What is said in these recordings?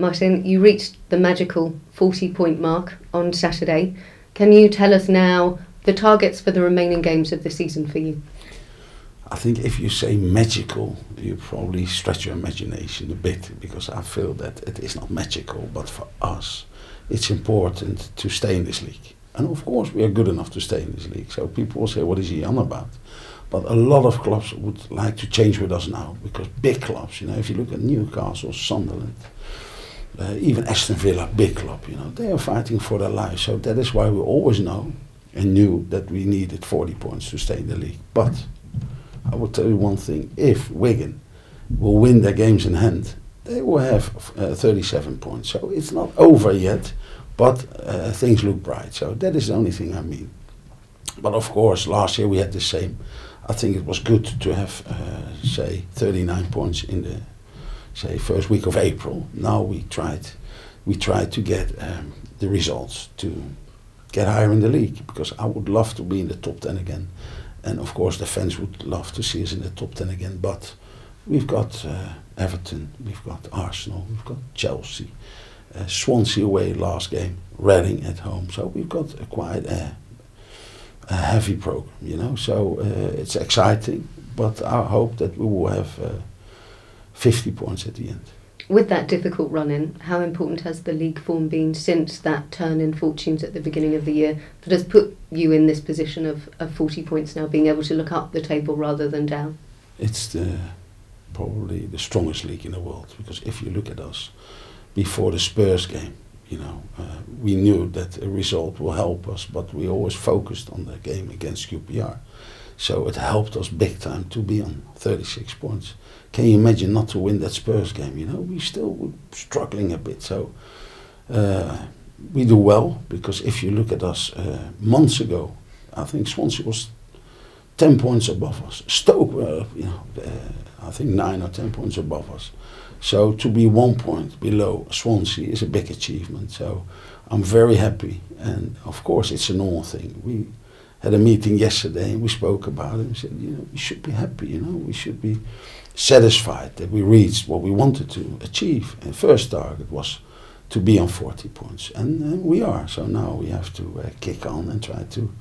Martin, you reached the magical 40 point mark on Saturday. Can you tell us now the targets for the remaining games of the season for you? I think if you say magical, you probably stretch your imagination a bit because I feel that it is not magical, but for us, it's important to stay in this league. And of course, we are good enough to stay in this league. So people will say, what is he on about? But a lot of clubs would like to change with us now because big clubs, you know, if you look at Newcastle, Sunderland, uh, even Aston Villa, big club, you know, they are fighting for their life. So that is why we always know and knew that we needed 40 points to stay in the league. But I will tell you one thing: if Wigan will win their games in hand, they will have uh, 37 points. So it's not over yet, but uh, things look bright. So that is the only thing I mean. But of course, last year we had the same. I think it was good to have, uh, say, 39 points in the, say, first week of April. Now we tried, we tried to get um, the results to get higher in the league because I would love to be in the top 10 again. And of course, the fans would love to see us in the top 10 again. But we've got uh, Everton, we've got Arsenal, we've got Chelsea, uh, Swansea away last game, Reading at home. So we've got a quite a, a heavy program, you know. So uh, it's exciting, but I hope that we will have uh, 50 points at the end. With that difficult run in, how important has the league form been since that turn in fortunes at the beginning of the year that has put you in this position of, of 40 points now, being able to look up the table rather than down? It's the, probably the strongest league in the world because if you look at us before the Spurs game, you know, uh, we knew that a result will help us, but we always focused on the game against QPR. So it helped us big time to be on 36 points. Can you imagine not to win that Spurs game? You know, we still were struggling a bit. So uh, we do well because if you look at us uh, months ago, I think Swansea was 10 points above us. Stoke were, you know, uh, I think 9 or 10 points above us. So to be one point below Swansea is a big achievement. So I'm very happy. And of course, it's a normal thing. We had a meeting yesterday and we spoke about it. We said, you know, we should be happy, you know, we should be satisfied that we reached what we wanted to achieve. And first target was to be on 40 points. And uh, we are. So now we have to uh, kick on and try to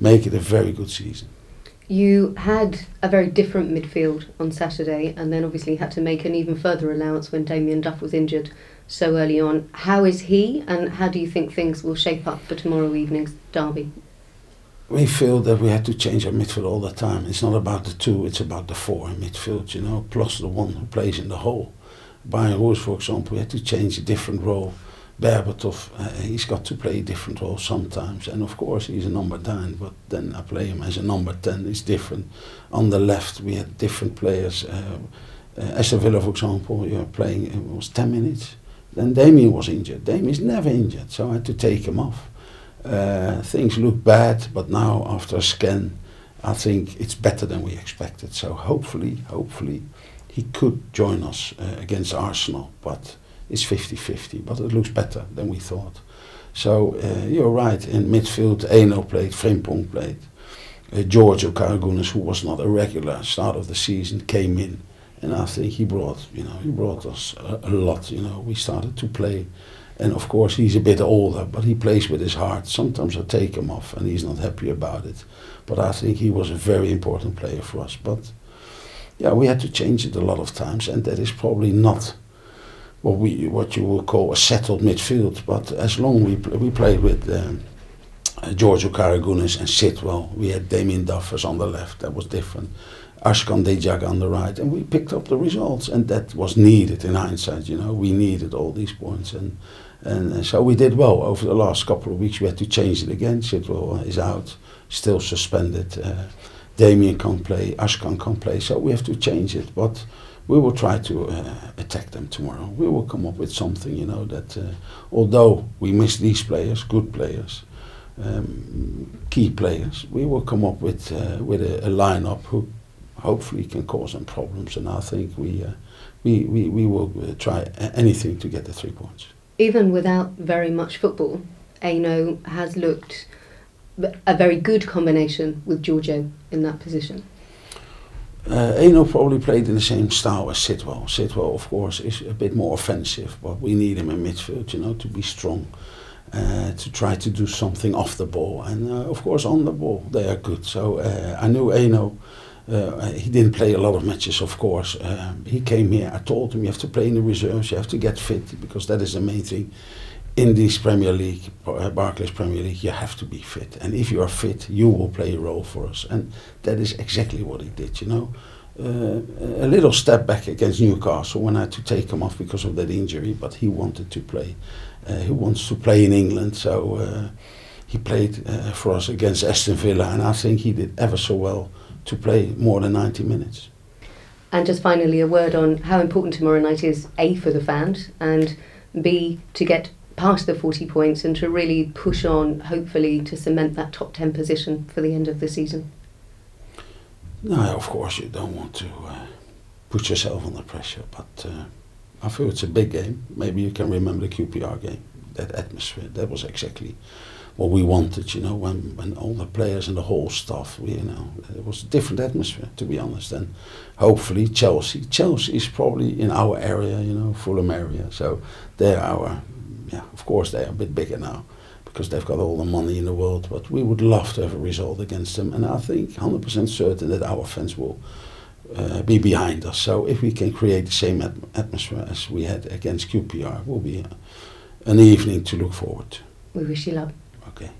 make it a very good season. You had a very different midfield on Saturday, and then obviously had to make an even further allowance when Damien Duff was injured so early on. How is he, and how do you think things will shape up for tomorrow evening's derby? we feel that we had to change our midfield all the time. It's not about the two, it's about the four in midfield, you know, plus the one who plays in the hole. Bryan Ruiz, for example, we had to change a different role. Berbatov, uh, he's got to play a different role sometimes. And of course, he's a number nine, but then I play him as a number 10. It's different. On the left, we had different players. Uh, uh, Villa, for example, you're playing, it was 10 minutes. Then Damien was injured. Damien's never injured, so I had to take him off. Uh, things look bad, but now after a scan, I think it's better than we expected. So hopefully, hopefully, he could join us uh, against Arsenal, but it's 50-50. But it looks better than we thought. So uh, you're right. In midfield, Enoh played, Frimpong played. Uh, Giorgio who was not a regular start of the season, came in, and I think he brought, you know, he brought us a, a lot. You know, we started to play and of course, he's a bit older, but he plays with his heart. Sometimes I take him off, and he's not happy about it. But I think he was a very important player for us. But yeah, we had to change it a lot of times, and that is probably not what we what you would call a settled midfield. But as long we we played with um, Giorgio Karagounis and Sidwell, we had Damien Duffers on the left. That was different. Ashkan Dejagah on the right, and we picked up the results, and that was needed in hindsight. You know, we needed all these points, and and, and so we did well over the last couple of weeks. We had to change it again. Sidwell is out, still suspended. Uh, Damien can't play, Ashkan can't play, so we have to change it. But we will try to uh, attack them tomorrow. We will come up with something, you know, that uh, although we miss these players, good players, um, key players, we will come up with uh, with a, a lineup who hopefully can cause some problems. And I think we uh, we, we we will uh, try anything to get the three points even without very much football, Enoh has looked a very good combination with Giorgio in that position. Uh, Enoh probably played in the same style as Sidwell. Sidwell, of course, is a bit more offensive, but we need him in midfield, you know, to be strong, uh, to try to do something off the ball, and uh, of course on the ball they are good. So uh, I knew Enoh. Uh, he didn't play a lot of matches, of course. Um, he came here. I told him you have to play in the reserves. You have to get fit because that is the main thing in this Premier League, uh, Barclays Premier League, you have to be fit. And if you are fit, you will play a role for us. And that is exactly what he did, you know. Uh, a little step back against Newcastle when I had to take him off because of that injury, but he wanted to play. Uh, he wants to play in England, so uh, he played uh, for us against Aston Villa, and I think he did ever so well to play more than 90 minutes. And just finally, a word on how important tomorrow night is A for the fans and B to get past the 40 points and to really push on, hopefully, to cement that top 10 position for the end of the season? No, of course, you don't want to uh, put yourself under pressure, but uh, I feel it's a big game. Maybe you can remember the QPR game, that atmosphere. That was exactly what we wanted, you know, when, when all the players and the whole staff, you know, it was a different atmosphere, to be honest. And hopefully Chelsea. Chelsea is probably in our area, you know, Fulham area. So they're our yeah, of course they are a bit bigger now because they've got all the money in the world. But we would love to have a result against them, and I think 100% certain that our fans will uh, be behind us. So if we can create the same at atmosphere as we had against QPR, will be an evening to look forward to. We wish you luck. Okay.